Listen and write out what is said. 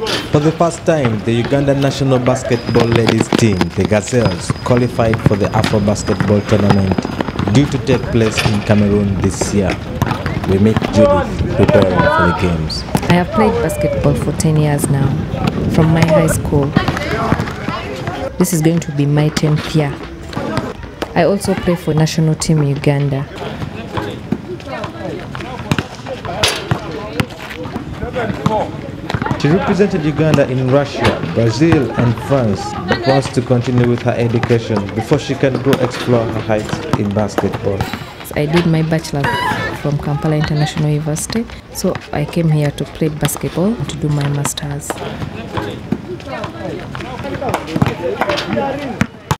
For the first time, the Uganda national basketball ladies team, the Gazelles, qualified for the Afro Basketball Tournament due to take place in Cameroon this year. We meet Judith preparing for the games. I have played basketball for 10 years now, from my high school. This is going to be my 10th year. I also play for national team Uganda. She represented Uganda in Russia, Brazil, and France, but wants to continue with her education before she can go explore her heights in basketball. I did my bachelor from Kampala International University, so I came here to play basketball to do my masters.